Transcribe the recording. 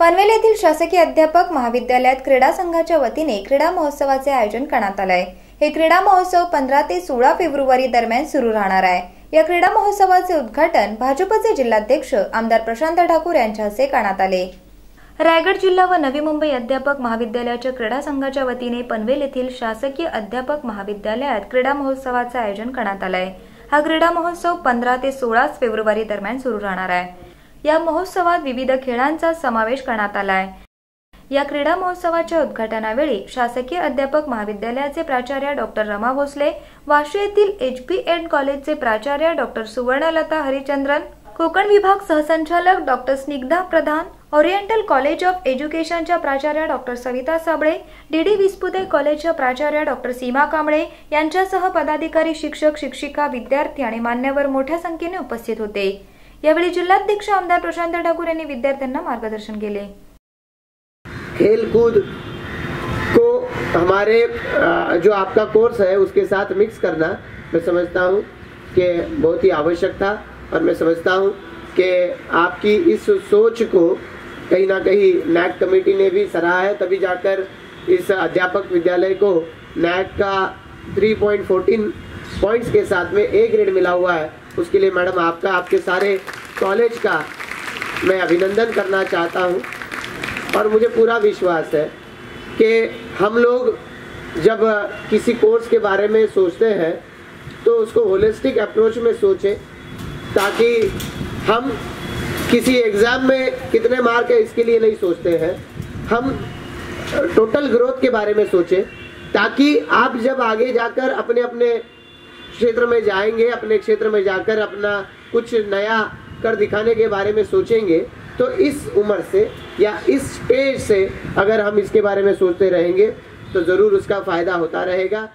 पनवेल येथील शासकीय अध्यापक महाविद्यालयात क्रीडा संघाच्या वतीने क्रीडा महोत्सवाचे आयोजन करण्यात आले आहे हे क्रीडा महोत्सव पंधरा ते सोळा फेब्रुवारी दरम्यान सुरू राहणार आहे. या क्रीडा महोत्सवाचे उद्घाटन भाजपचे जिल्हाध्यक्ष आमदार प्रशांत ठाकूर यांच्या हस्ते करण्यात आले. रायगड जिल्हा व नवी मुंबई अध्यापक महाविद्यालयाच्या क्रीडा संघाच्या वतीने पनवेल येथील शासकीय अध्यापक महाविद्यालयात क्रीडा महोत्सवाचे आयोजन करण्यात आलं आहे हा क्रीडा महोत्सव पंधरा ते सोळा फेब्रुवारी दरम्यान सुरू राहणार आहे. या महोत्सवात विविध खेळांचा समावेश करण्यात आला आहे या क्रीडा महोत्सवाच्या उद्घाटनावेळी शासकीय अध्यापक महाविद्यालयाचे प्राचार्य डॉक्टर रमा भोसले वाशी येथील एच पी एन कॉलेजचे प्राचार्य डॉक्टर सुवर्णलता हरिचंद्रन कोकण विभाग सहसंचालक doctor Snigdha Pradhan oriental college of एज्युकेशनच्या प्राचार्य doctor Savita Sable D D Vispute कॉलेजच्या प्राचार्य डॉक्टर सीमा कांबळे यांच्यासह पदाधिकारी शिक्षक शिक्षिका विद्यार्थी आणि मान्यवर मोठ्या संख्येने उपस्थित होते. यावेळी जिल्हाध्यक्ष आमदार प्रशांत ठाकूर यांनी विद्यार्थ्यांना मार्गदर्शन केले. खेल कूद को हमारे जो आपका कोर्स है, उसके साथ मिक्स करना, मैं समझता हूँ कि बहुत ही आवश्यक था और मैं समझता हूँ कि आपकी इस सोच को कहीं ना कहीं नैक कमेटी ने भी सराहा है, तभी जाकर इस अध्यापक विद्यालय को नैक का 3.14 पॉइंट्स के साथ में ए ग्रेड मिला हुआ है। उसके लिए मैडम आपका, आपके सारे कॉलेज का मैं अभिनंदन करना चाहता हूँ। और मुझे पूरा विश्वास है कि हम लोग जब किसी कोर्स के बारे में सोचते हैं तो उसको होलिस्टिक अप्रोच में सोचें, ताकि हम किसी एग्ज़ाम में कितने मार्क है इसके लिए नहीं सोचते हैं। हम टोटल ग्रोथ के बारे में सोचें, ताकि आप जब आगे जाकर अपने अपने क्षेत्र में जाएँगे, अपने क्षेत्र में जाकर अपना कुछ नया कर दिखाने के बारे में सोचेंगे तो इस उम्र से या इस स्टेज से अगर हम इसके बारे में सोचते रहेंगे तो ज़रूर उसका फ़ायदा होता रहेगा।